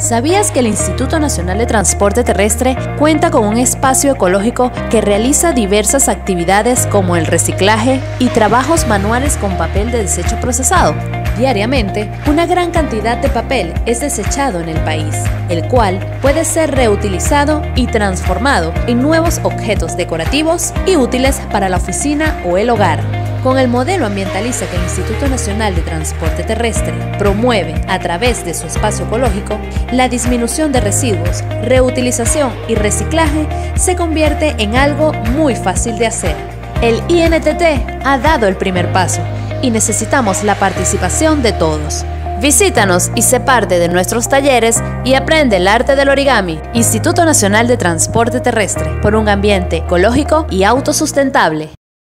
¿Sabías que el Instituto Nacional de Transporte Terrestre cuenta con un espacio ecológico que realiza diversas actividades como el reciclaje y trabajos manuales con papel de desecho procesado? Diariamente, una gran cantidad de papel es desechado en el país, el cual puede ser reutilizado y transformado en nuevos objetos decorativos y útiles para la oficina o el hogar. Con el modelo ambientalista que el Instituto Nacional de Transporte Terrestre promueve a través de su espacio ecológico, la disminución de residuos, reutilización y reciclaje se convierte en algo muy fácil de hacer. El INTT ha dado el primer paso y necesitamos la participación de todos. Visítanos y sé parte de nuestros talleres y aprende el arte del origami. Instituto Nacional de Transporte Terrestre, por un ambiente ecológico y autosustentable.